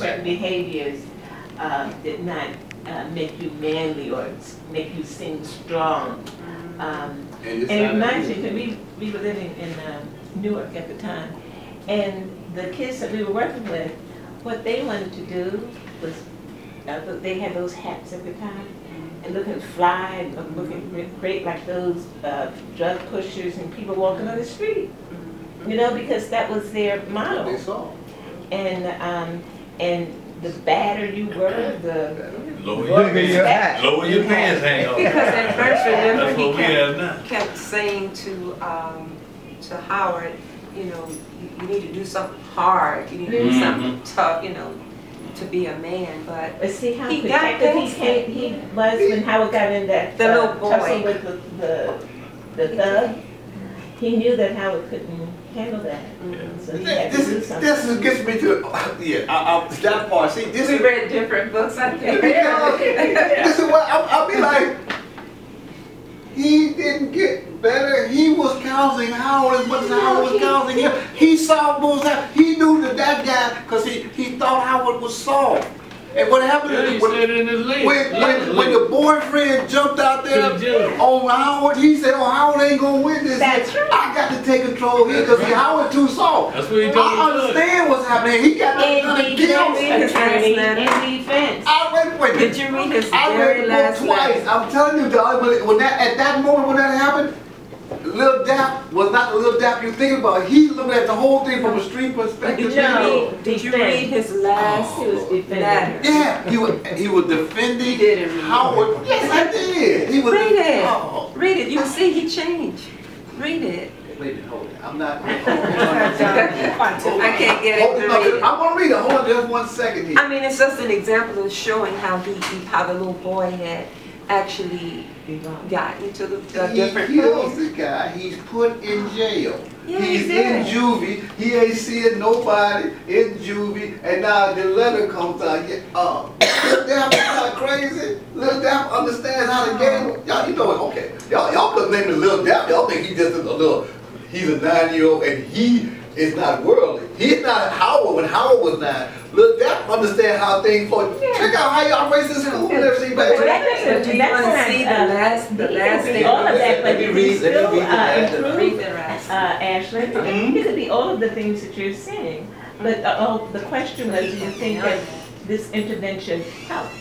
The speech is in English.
certain behaviors uh, did not uh, make you manly or make you seem strong. Um, And And it reminds me, unusual. 'cause we, we were living in um, Newark at the time, and the kids that we were working with, what they wanted to do was, uh, they had those hats at the time, and looking fly, and looking great like those uh, drug pushers and people walking on the street. You know, because that was their model. They saw. And, um, and the badder you were, the. Lower more your pants, lower your pants had. hang on. Because at first, remember, That's he what we kept, have now. kept saying to, um, to Howard, you know, you, you need to do something hard, you need to do Mhm. something tough, you know, to be a man, but But see how He got protective he things- came, he was when Howard got in that The uh, little boy. tussle with the, the, the thug. He knew that Howard couldn't handle that, so he had to This, do this something. is, gets me to, yeah, I, I, that part, see, this we is, read different books, I think. this is what, I, I'll be like, he didn't get better, he was counseling Howard as much as Howard was counseling him. He saw what was happening, he knew that that guy, cause he, he thought Howard was soft. And what happened Yeah, is, he when, said it in his lip. when, when, when the boyfriend jumped out there To the judge. on Howard, he said, oh, Howard ain't gonna win this. That's right. I got to take control here, cause see, That's right. Howard too soft. That's what he told I the judge. understand what's happening. He got nothing In to kill. defense, his attorney, last letter. in defense. I read, wait, Did you read his I read very the book last twice. letter? I'm telling you, dog. When, when that at that moment when that happened, Lil Dap was not the Lil Dap you think about. He looked at the whole thing from a street perspective. did you No, read, did you read his last He was defending. letter? Yeah, he was he was defending You didn't read Howard. Yes, I did. He was. Read it. Oh. Read it, you'll see he changed. Read it. Wait a minute, hold it. I'm not. I can't get Hold it it, no, it. I'm gonna read it. Hold on just one second here. I mean, it's just an example of showing how he, he- how the little boy had actually got into the, a he different kills place. the guy. He's put in jail. Yeah, He's he in juvie. He ain't seeing nobody in juvie, and now the letter comes out. Yeah, uh, Lil Dap is not crazy. Lil Dap understands how the game. Y'all, you know it. Okay, y'all, y'all put name to Lil Dap. Y'all think he just is a little. He's a nine-year-old, and he is not worldly. He's not Howard when Howard was nine. Look, Dap understand how things flow. Check out how y'all raise this school and everything back. But that But do you that's wanna not, see the uh, last- the last could thing? all of that, but Let me he can read- let me still, read the uh, last- improve, uh, rest. Ashley. Mhm. It could be all of the things that you're saying, but, uh, oh, the question was, do you think that this intervention helped?